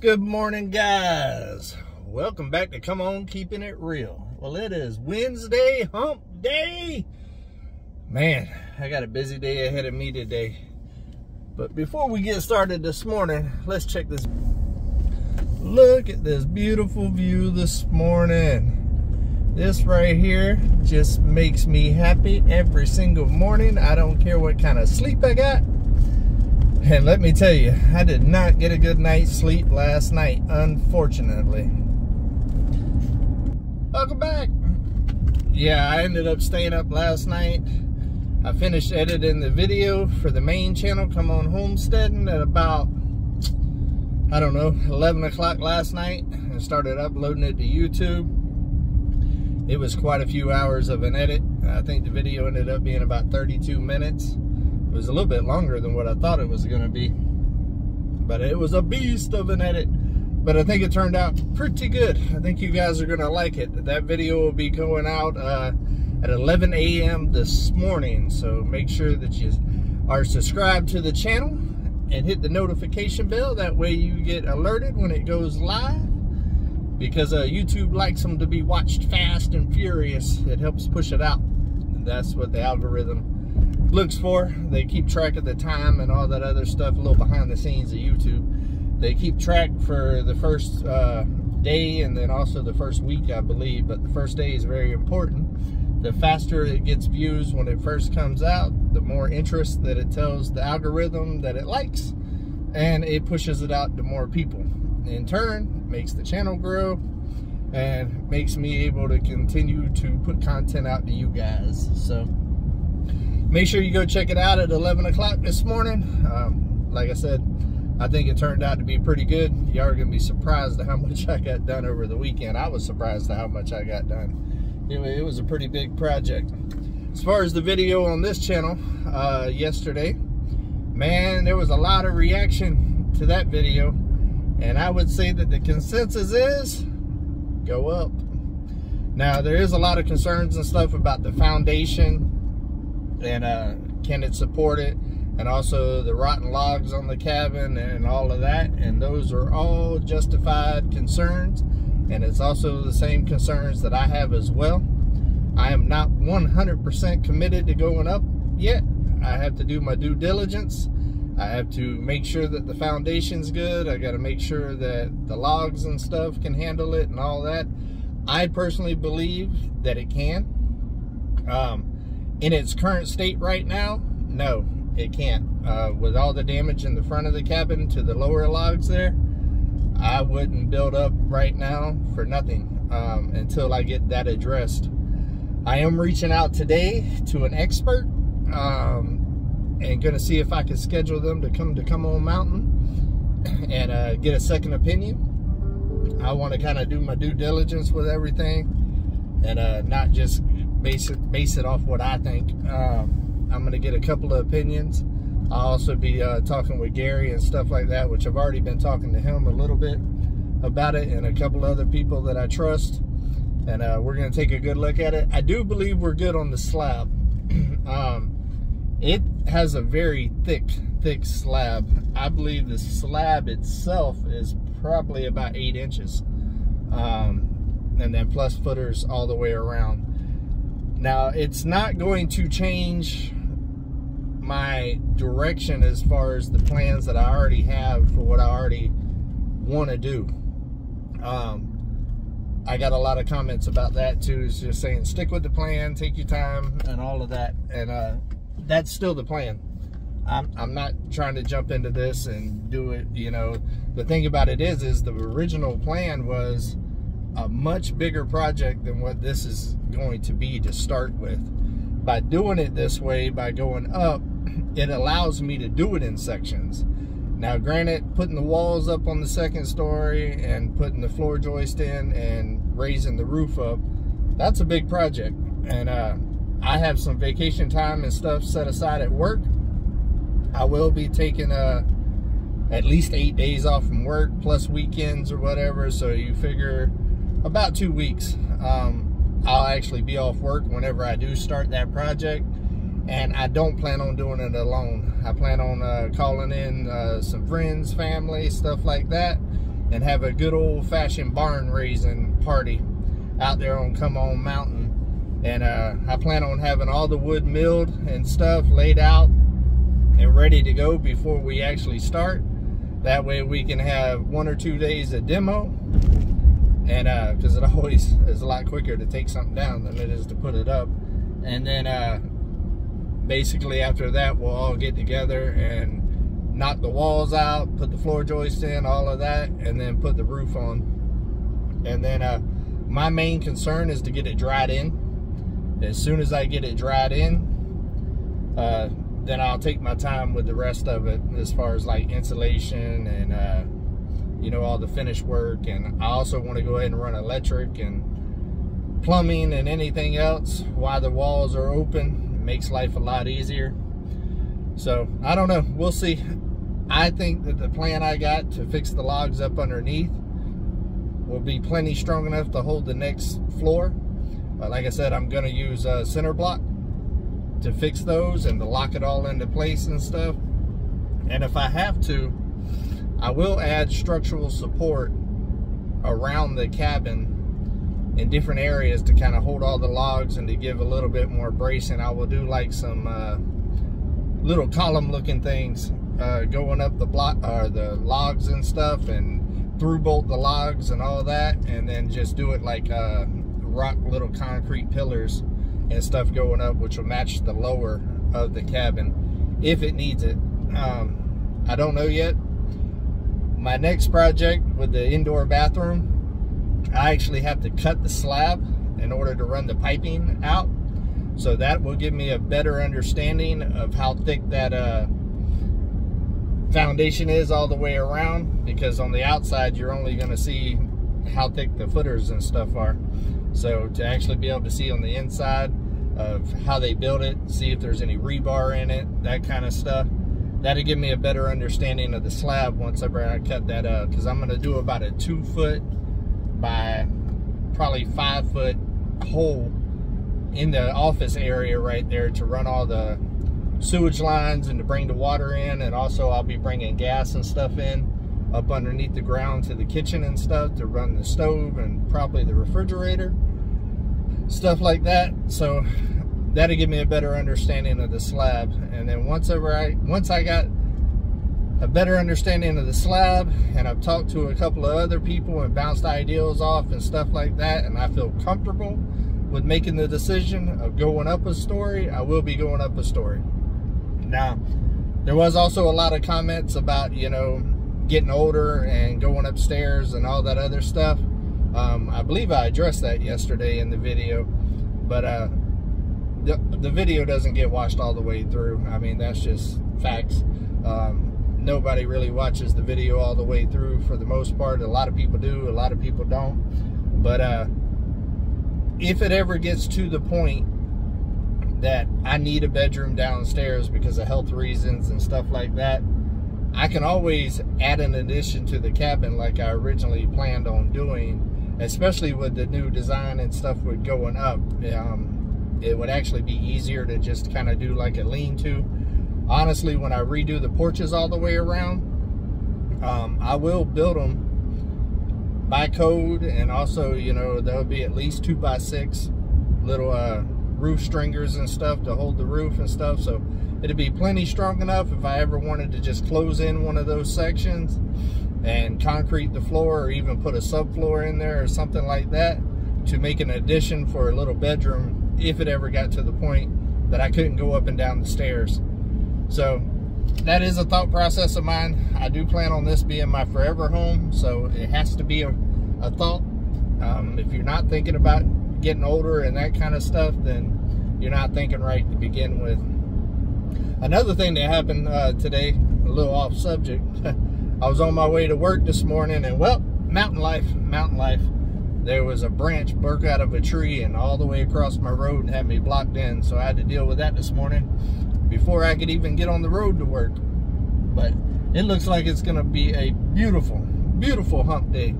Good morning, guys. Welcome back to Come On Keeping It Real. Well, it is Wednesday, hump day. Man, I got a busy day ahead of me today. But before we get started this morning, let's check this. Look at this beautiful view this morning. This right here just makes me happy every single morning. I don't care what kind of sleep I got. And let me tell you, I did not get a good night's sleep last night, unfortunately. Welcome back. Yeah, I ended up staying up last night. I finished editing the video for the main channel, Come On Homesteading, at about, I don't know, 11 o'clock last night. And started uploading it to YouTube. It was quite a few hours of an edit. I think the video ended up being about 32 minutes. It was a little bit longer than what I thought it was going to be. But it was a beast of an edit. But I think it turned out pretty good. I think you guys are going to like it. That video will be going out uh, at 11 a.m. this morning. So make sure that you are subscribed to the channel and hit the notification bell. That way you get alerted when it goes live. Because uh, YouTube likes them to be watched fast and furious. It helps push it out. And that's what the algorithm looks for. They keep track of the time and all that other stuff, a little behind the scenes of YouTube. They keep track for the first uh, day and then also the first week, I believe, but the first day is very important. The faster it gets views when it first comes out, the more interest that it tells the algorithm that it likes, and it pushes it out to more people. In turn, makes the channel grow, and makes me able to continue to put content out to you guys. So make sure you go check it out at 11 o'clock this morning. Um, like I said, I think it turned out to be pretty good. Y'all are to be surprised at how much I got done over the weekend. I was surprised at how much I got done. Anyway, it was a pretty big project. As far as the video on this channel uh, yesterday, man, there was a lot of reaction to that video. And I would say that the consensus is go up. Now, there is a lot of concerns and stuff about the foundation and uh, can it support it? And also the rotten logs on the cabin and all of that and those are all justified concerns. And it's also the same concerns that I have as well. I am not 100% committed to going up yet. I have to do my due diligence. I have to make sure that the foundation's good. I got to make sure that the logs and stuff can handle it and all that. I personally believe that it can. Um, in its current state right now, no, it can't. Uh, with all the damage in the front of the cabin to the lower logs there, I wouldn't build up right now for nothing um, until I get that addressed. I am reaching out today to an expert um, and going to see if I can schedule them to come to Come On Mountain and uh, get a second opinion. I want to kind of do my due diligence with everything and uh, not just base it base it off what I think. Um, I'm gonna get a couple of opinions. I'll also be uh, talking with Gary and stuff like that, which I've already been talking to him a little bit about it, and a couple other people that I trust. And uh, we're gonna take a good look at it. I do believe we're good on the slab. um, it has a very thick, thick slab. I believe the slab itself is probably about eight inches. Um, and then plus footers all the way around. Now, it's not going to change my direction as far as the plans that I already have for what I already want to do. Um, I got a lot of comments about that too. It's just saying stick with the plan, take your time, and all of that. And uh, that's still the plan. I'm, I'm not trying to jump into this and do it. You know, the thing about it is, is the original plan was a much bigger project than what this is going to be to start with. By doing it this way, by going up, it allows me to do it in sections. Now, granted, putting the walls up on the second story and putting the floor joist in and raising the roof up, that's a big project. And uh, I have some vacation time and stuff set aside at work. I will be taking uh, at least eight days off from work plus weekends or whatever. So you figure about two weeks. Um, I'll actually be off work whenever I do start that project. And I don't plan on doing it alone. I plan on uh, calling in uh, some friends, family, stuff like that. and have a good old fashioned barn raising party out there on Come On Mountain. And uh, I plan on having all the wood milled and stuff laid out and ready to go before we actually start. That way we can have one or two days of demo. And because uh, it always is a lot quicker to take something down than it is to put it up. And then uh, basically after that, we'll all get together and knock the walls out, put the floor joists in, all of that, and then put the roof on. And then uh, my main concern is to get it dried in. As soon as I get it dried in, uh, then I'll take my time with the rest of it as far as like insulation and uh, you know all the finish work and I also want to go ahead and run electric and plumbing and anything else. While the walls are open it makes life a lot easier. So I don't know. We'll see. I think that the plan I got to fix the logs up underneath will be plenty strong enough to hold the next floor. But like I said I'm gonna use a center block to fix those and to lock it all into place and stuff. And if I have to, I will add structural support around the cabin in different areas to kind of hold all the logs and to give a little bit more bracing. I will do like some uh, little column looking things uh, going up the block or the logs and stuff and through bolt the logs and all that and then just do it like uh, rock little concrete pillars and stuff going up, which will match the lower of the cabin if it needs it. Um, I don't know yet. My next project with the indoor bathroom, I actually have to cut the slab in order to run the piping out. So that will give me a better understanding of how thick that uh, foundation is all the way around because on the outside you're only going to see how thick the footers and stuff are. So to actually be able to see on the inside of how they build it, see if there's any rebar in it, that kind of stuff. That'll give me a better understanding of the slab once I cut that up because I'm going to do about a two foot by probably five foot hole in the office area right there to run all the sewage lines and to bring the water in and also I'll be bringing gas and stuff in up underneath the ground to the kitchen and stuff to run the stove and probably the refrigerator stuff like that. So that'll give me a better understanding of the slab. And then once I once I got a better understanding of the slab and I've talked to a couple of other people and bounced ideas off and stuff like that and I feel comfortable with making the decision of going up a story, I will be going up a story. Now, there was also a lot of comments about, you know, getting older and going upstairs and all that other stuff. Um, I believe I addressed that yesterday in the video, but uh, the, the video doesn't get watched all the way through. I mean, that's just facts. Um, nobody really watches the video all the way through for the most part. A lot of people do, a lot of people don't. But uh, if it ever gets to the point that I need a bedroom downstairs because of health reasons and stuff like that, I can always add an addition to the cabin like I originally planned on doing especially with the new design and stuff with going up um, it would actually be easier to just kind of do like a lean-to. Honestly when I redo the porches all the way around um, I will build them by code and also you know there'll be at least two by six little uh, roof stringers and stuff to hold the roof and stuff. So it'd be plenty strong enough if I ever wanted to just close in one of those sections and concrete the floor or even put a subfloor in there or something like that to make an addition for a little bedroom if it ever got to the point that I couldn't go up and down the stairs. So that is a thought process of mine. I do plan on this being my forever home, so it has to be a, a thought. Um, if you're not thinking about getting older and that kind of stuff, then you're not thinking right to begin with. Another thing that happened uh, today, a little off subject, I was on my way to work this morning and well, mountain life, mountain life. There was a branch broke out of a tree and all the way across my road and had me blocked in. So I had to deal with that this morning before I could even get on the road to work. But it looks like it's gonna be a beautiful, beautiful hump day.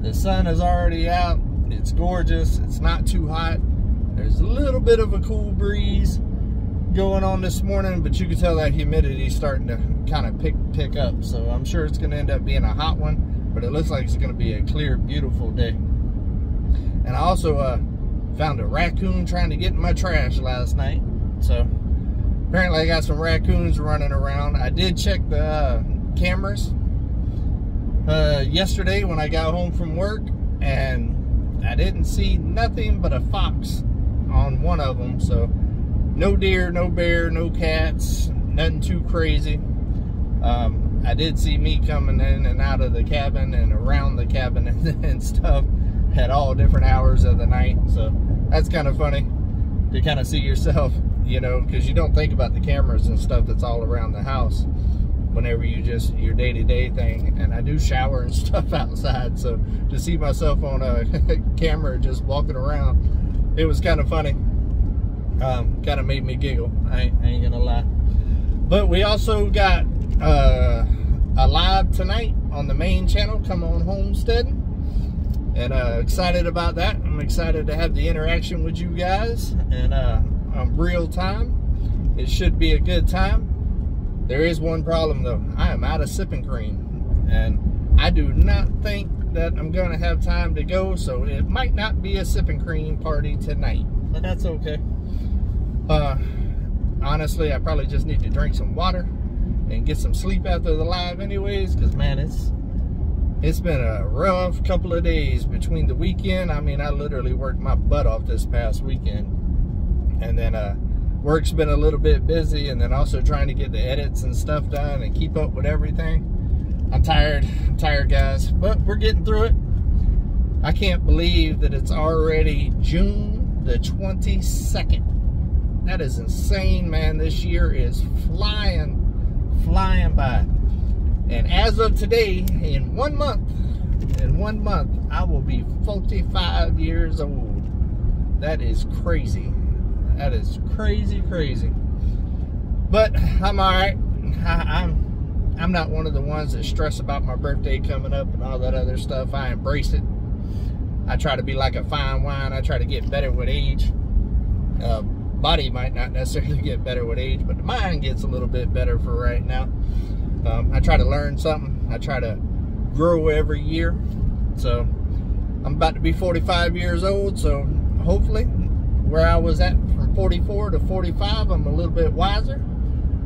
The sun is already out. It's gorgeous. It's not too hot. There's a little bit of a cool breeze going on this morning, but you can tell that humidity is starting to kind of pick pick up. So I'm sure it's going to end up being a hot one. but it looks like it's going to be a clear, beautiful day. And I also uh, found a raccoon trying to get in my trash last night. So apparently I got some raccoons running around. I did check the uh, cameras uh, yesterday when I got home from work and I didn't see nothing but a fox on one of them. So no deer, no bear, no cats, nothing too crazy. Um, I did see me coming in and out of the cabin and around the cabin and, and stuff at all different hours of the night. So that's kind of funny to kind of see yourself, you know, because you don't think about the cameras and stuff that's all around the house whenever you just your day-to-day -day thing and I do shower and stuff outside so to see myself on a camera just walking around it was kind of funny um, kind of made me giggle I ain't, I ain't, gonna lie but we also got uh, a live tonight on the main channel come on homesteading and uh, excited about that I'm excited to have the interaction with you guys and uh, um, real time it should be a good time there is one problem though. I am out of sipping cream. And I do not think that I'm to have time to go. So it might not be a sipping cream party tonight. But that's okay. Uh, honestly, I probably just need to drink some water and get some sleep after the live anyways. Because man, it's it's been a rough couple of days between the weekend. I mean, I literally worked my butt off this past weekend. And then uh, work's been a little bit busy and then also trying to get the edits and stuff done and keep up with everything. I'm tired, I'm tired guys, but we're getting through it. I can't believe that it's already June the 22nd. That is insane, man. This year is flying, flying by. And as of today, in one month, in one month, I will be 45 years old. That is crazy. That is crazy, crazy. But I'm all right. I, I'm I'm not one of the ones that stress about my birthday coming up and all that other stuff. I embrace it. I try to be like a fine wine. I try to get better with age. Uh, body might not necessarily get better with age, but the mind gets a little bit better for right now. Um, I try to learn something. I try to grow every year. So I'm about to be 45 years old, so hopefully where I was at from 44 to 45, I'm a little bit wiser,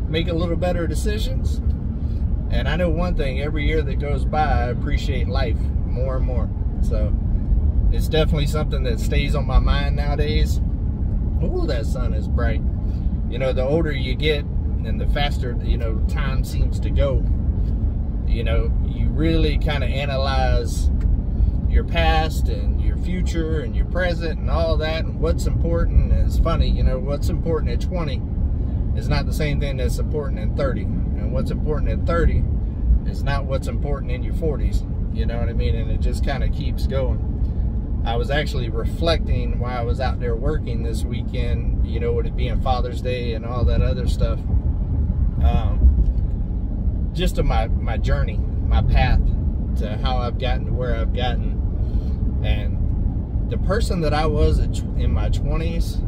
make a little better decisions. And I know one thing, every year that goes by, I appreciate life more and more. So it's definitely something that stays on my mind nowadays. Oh, that sun is bright. You know, the older you get and the faster, you know, time seems to go, you know, you really kind of analyze your past and your future and your present and all that and what's important. Is funny you know what's important at 20 is not the same thing that's important in 30 and what's important at 30 is not what's important in your 40s you know what I mean? And it just kind of keeps going. I was actually reflecting while I was out there working this weekend you know with it being Father's Day and all that other stuff um, just to my my journey my path to how I've gotten to where I've gotten and the person that I was in my 20s,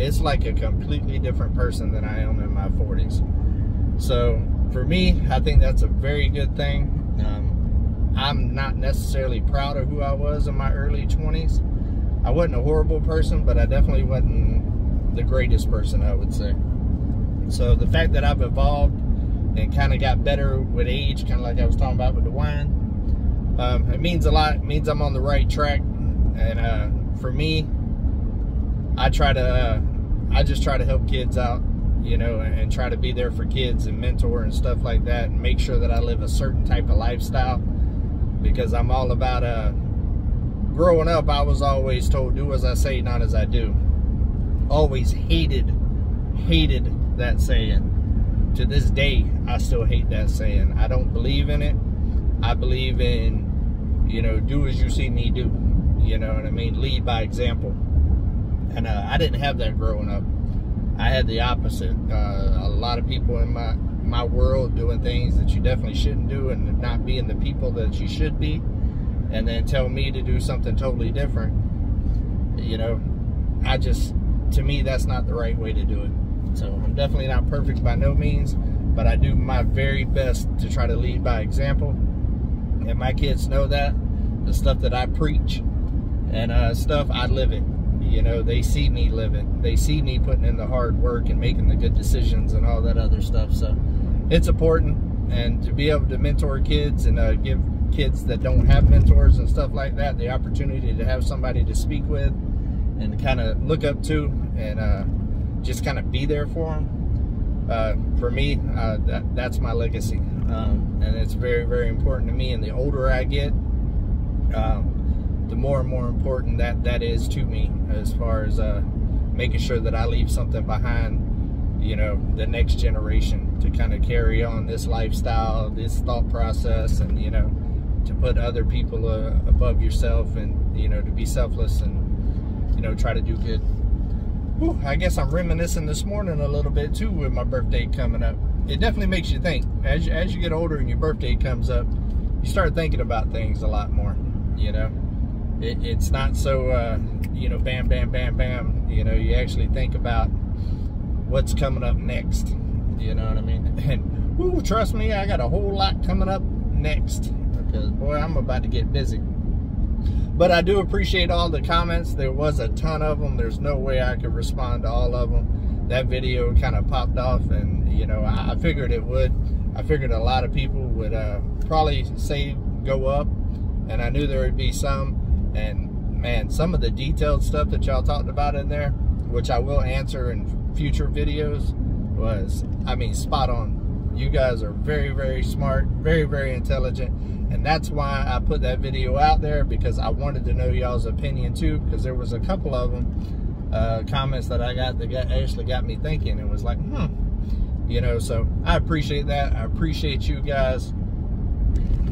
it's like a completely different person than I am in my 40s. So for me, I think that's a very good thing. Um, I'm not necessarily proud of who I was in my early 20s. I wasn't a horrible person, but I definitely wasn't the greatest person, I would say. So the fact that I've evolved and kind of got better with age, kind of like I was talking about with the wine, um, it means a lot. It means I'm on the right track. And uh, for me, I try to, uh, I just try to help kids out, you know, and, try to be there for kids and mentor and stuff like that, and make sure that I live a certain type of lifestyle because I'm all about. Uh, growing up, I was always told, "Do as I say, not as I do." Always hated, hated that saying. To this day, I still hate that saying. I don't believe in it. I believe in you know, do as you see me do. You know what I mean? Lead by example. And uh, I didn't have that growing up. I had the opposite. Uh, a lot of people in my my world doing things that you definitely shouldn't do and not being the people that you should be and then tell me to do something totally different you know i just to me that's not the right way to do it so i'm definitely not perfect by no means but i do my very best to try to lead by example And my kids know that. The stuff that I preach and uh, stuff, I live it. You know, they see me live it. They see me putting in the hard work and making the good decisions and all that other stuff. So it's important. And to be able to mentor kids and uh, give kids that don't have mentors and stuff like that the opportunity to have somebody to speak with and kind of look up to and uh, just kind of be there for them uh, for me, uh, that, that's my legacy. Um, and it's very, very important to me. And the older I get, um, the more and more important that that is to me as far as uh, making sure that I leave something behind, you know, the next generation to kind of carry on this lifestyle, this thought process, and, you know, to put other people uh, above yourself and, you know, to be selfless and, you know, try to do good. Whew, I guess I'm reminiscing this morning a little bit too with my birthday coming up. It definitely makes you think. As you, as you get older and your birthday comes up, you start thinking about things a lot more, you know. It, it's not so, uh, you know, bam, bam, bam, bam. You know, you actually think about what's coming up next. You know what I mean? And, whoo, trust me, I got a whole lot coming up next. Because, boy, I'm about to get busy. But I do appreciate all the comments. There was a ton of them. There's no way I could respond to all of them. That video kind of popped off and, you know, I, figured it would. I figured a lot of people would uh, probably say go up and I knew there would be some. And man, some of the detailed stuff that y'all talked about in there, which I will answer in future videos, was, I mean, spot on. You guys are very, very smart, very, very intelligent and that's why I put that video out there because I wanted to know y'all's opinion too because there was a couple of them uh, comments that I got that got, actually got me thinking and was like hmm you know so I appreciate that. I appreciate you guys.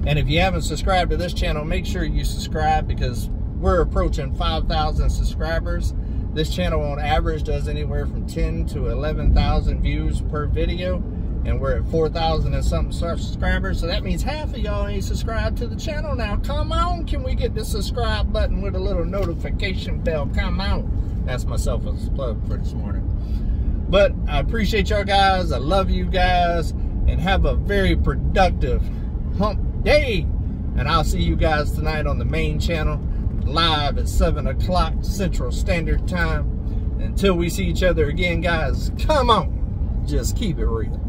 And if you haven't subscribed to this channel make sure you subscribe because we're approaching 5,000 subscribers. This channel on average does anywhere from 10 to 11,000 views per video and we're at 4,000 and something subscribers. So that means half of y'all ain't subscribed to the channel now. Come on, can we get the subscribe button with a little notification bell? Come on. That's my selfless plug for this morning. But I appreciate y'all guys. I love you guys. And have a very productive hump day. And I'll see you guys tonight on the main channel, live at 7 o'clock Central Standard Time. Until we see each other again, guys, come on. Just keep it real.